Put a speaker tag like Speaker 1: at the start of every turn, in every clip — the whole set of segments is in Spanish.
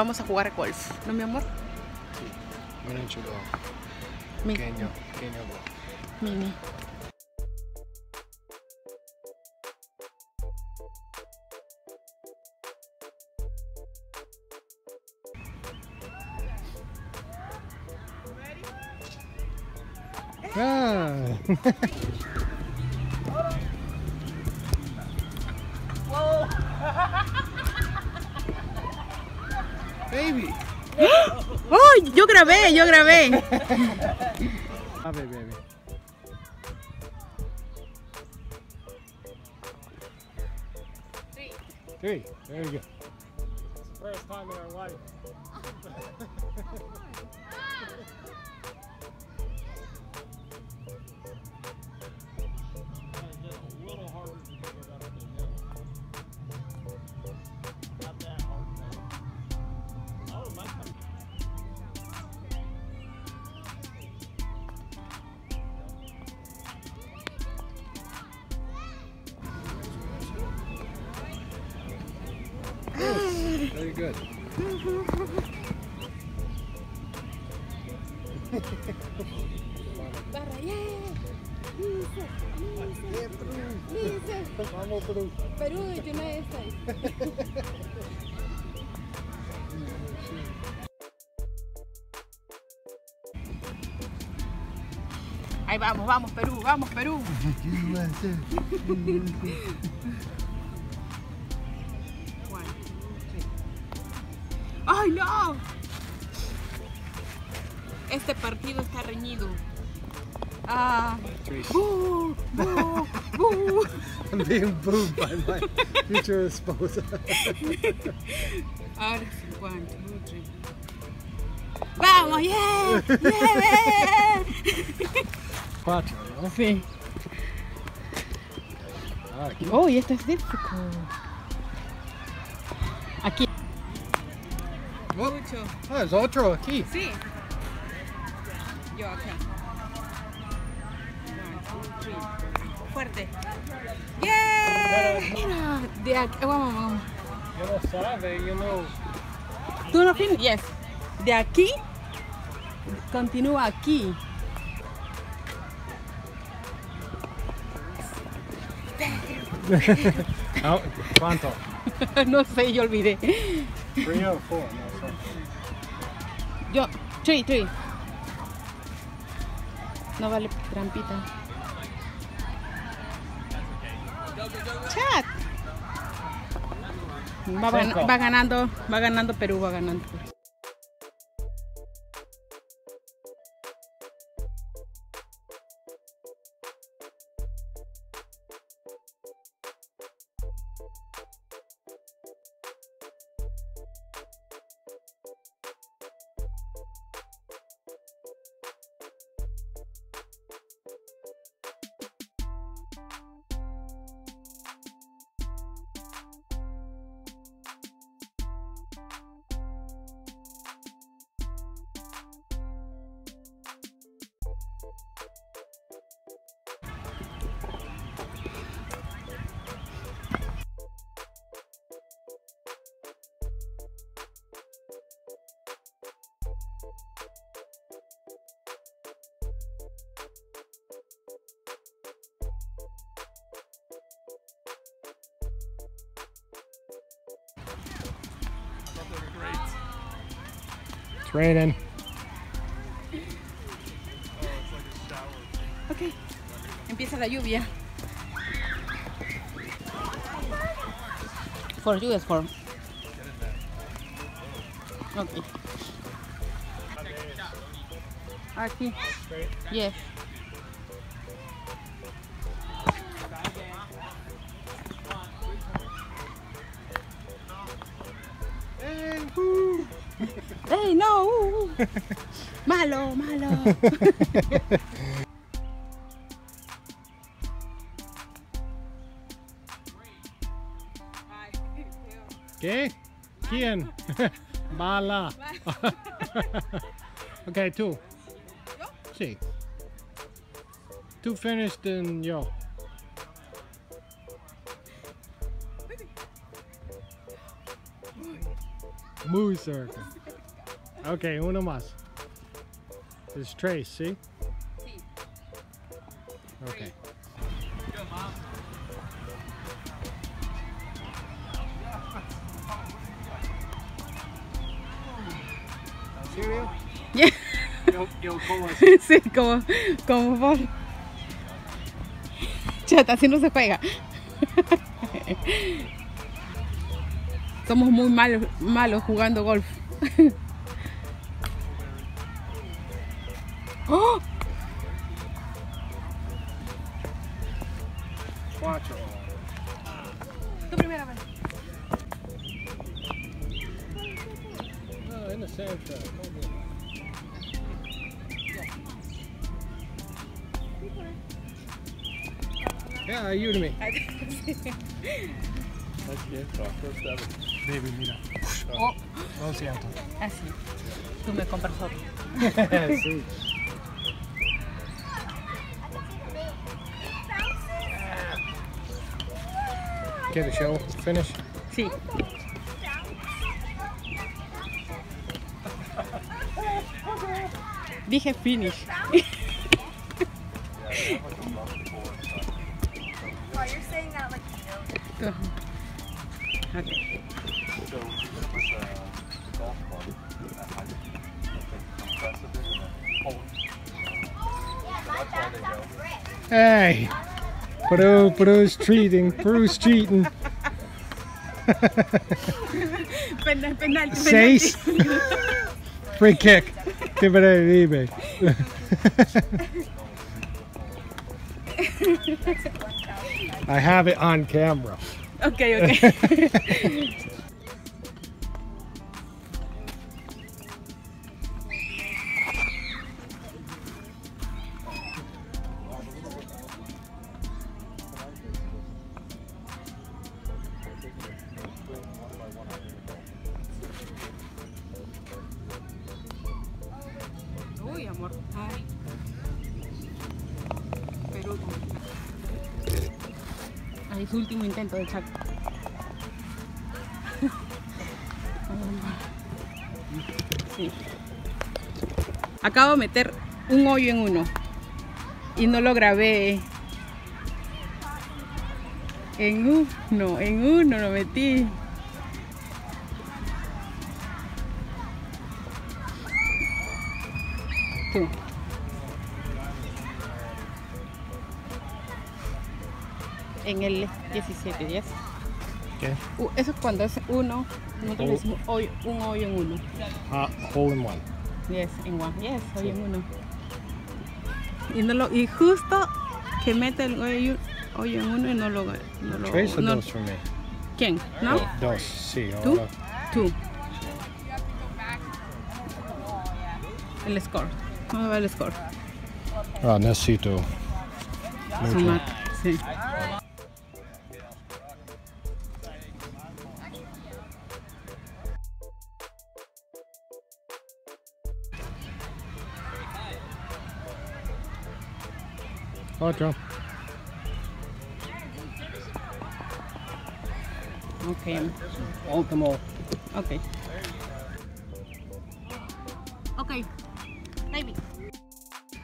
Speaker 1: vamos a jugar golf, ¿no, mi amor?
Speaker 2: Miren chulo.
Speaker 1: Mi-
Speaker 2: Pequeño, pequeño.
Speaker 1: Mini.
Speaker 2: Ah. Baby.
Speaker 1: ¡Ay! yo grabé, yo grabé.
Speaker 2: Love it, baby. Three. There you go. First time in our life. Very good. Vamos, Perú.
Speaker 1: Perú, United States. Ahí vamos, vamos, Perú, vamos, Perú. ¡Ay, no! Este partido está reñido. Ah. ¡bú! ¡bú! ¡bú!
Speaker 2: I'm being booed by my future esposa.
Speaker 1: Ahora sí, one, two, three. ¡Vamos! ¡Yeah! ¡Yeah!
Speaker 2: Cuatro, ¿no?
Speaker 1: Sí.
Speaker 2: Ah, aquí.
Speaker 1: ¡Uy, esto es difícil! Aquí. Mucho.
Speaker 2: Ah, es otro aquí.
Speaker 1: Sí. Yo acá. Fuerte. ¡Yeah! Mira, de aquí. Vamos, vamos.
Speaker 2: Yo no sabe, you know.
Speaker 1: ¿Tú no fin? Yes. De aquí, continúa aquí.
Speaker 2: Ah, ¿Cuánto?
Speaker 1: no sé, yo olvidé.
Speaker 2: Three or four? No, sorry.
Speaker 1: Yo, three, three. No vale trampita. Chat. Va, va ganando, va ganando Perú, va ganando.
Speaker 2: It's raining.
Speaker 1: Ok, empieza la lluvia. For you is for. Ok. Aquí. Yes. ¡Ey, no! Uh, uh. Malo, malo.
Speaker 2: ¿Qué? ¿Quién? Bala. okay, tú. Sí. Tú finished and yo. Muy cerca. Ok, uno más. It's Trace, ¿sí?
Speaker 1: Sí.
Speaker 2: Ok. ¿Serio?
Speaker 1: Yeah.
Speaker 2: Yo, yo como
Speaker 1: Sí, como, como por. Chata, así no se juega. Somos muy malos, malos jugando golf.
Speaker 2: Trap. Muy bien. Yeah, ayúdame. Baby, mira.
Speaker 1: Oh, oh
Speaker 2: Lo siento.
Speaker 1: así. Ah, Tú me compras otro.
Speaker 2: sí. Get the show finished?
Speaker 1: Sí. Dije finish.
Speaker 3: Oh, you're saying that like you know. Uh-huh.
Speaker 1: Ok.
Speaker 4: So we're gonna put the, the golf club at high speed, I think compress a bit and then hold. So that's why they go.
Speaker 2: Hey, Peru, Peru's cheating. Peru's cheating.
Speaker 1: Penal, penal,
Speaker 2: Seis. Free kick activity at eBay. I have it on camera.
Speaker 1: Okay, okay. Ahí su último intento de Chaco. Acabo de meter un hoyo en uno y no lo grabé. En uno, en uno lo metí. En el 17, ¿yes?
Speaker 2: Okay.
Speaker 1: Uh, eso es cuando es uno, nosotros le
Speaker 2: Oh.
Speaker 1: decimos hoyo- un hoyo en uno.
Speaker 2: Uh, hole in one.
Speaker 1: Yes, en one. Yes, hoyo en uno. Y, no lo, y justo que mete el hoyo, hoyo en uno y no lo... No lo
Speaker 2: Trace o
Speaker 1: no-
Speaker 2: dos for me?
Speaker 1: ¿Quién? ¿No?
Speaker 2: Dos, sí.
Speaker 1: ¿Tú?
Speaker 2: ahora.
Speaker 1: Tú. El score. Vamos a ver el score.
Speaker 2: Ah, necesito.
Speaker 1: Sumar. Sí.
Speaker 2: Otro.
Speaker 1: Ok, amor.
Speaker 2: Último.
Speaker 1: ok. Ok. Baby.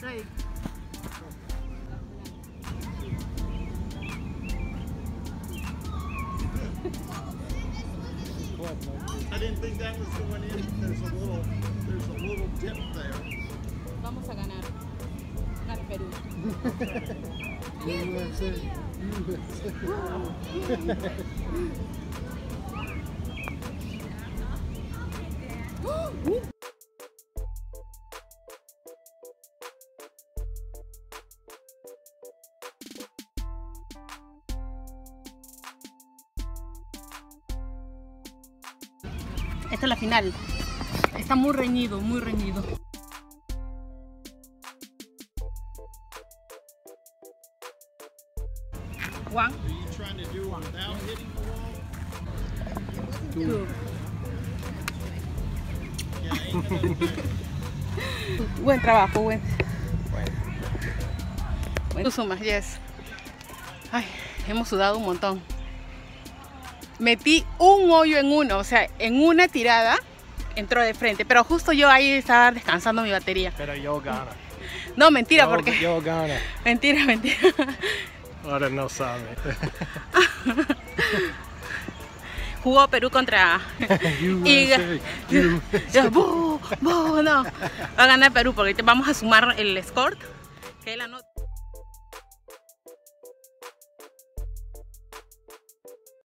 Speaker 1: Ready.
Speaker 5: I didn't think that was going in. There's a little, there's a little dip there.
Speaker 1: Vamos a ganar. Esta es la final. Está muy reñido, muy reñido. Juan.
Speaker 5: Are you trying to do it without hitting the wall?
Speaker 1: Two.
Speaker 5: Yeah, ain't gonna do
Speaker 1: Buen trabajo, buen. Bueno. Tú sumas, yes. Ay, hemos sudado un montón. Metí un hoyo en uno, o sea, en una tirada entró de frente. Pero justo yo ahí estaba descansando mi batería.
Speaker 2: Pero yo gana.
Speaker 1: No, mentira,
Speaker 2: Yo-
Speaker 1: porque.
Speaker 2: Yo gana.
Speaker 1: Mentira, mentira.
Speaker 2: Ahora no sabe.
Speaker 1: Jugó Perú contra. Y- no. Va a ganar Perú porque vamos a sumar el score. Que él anota.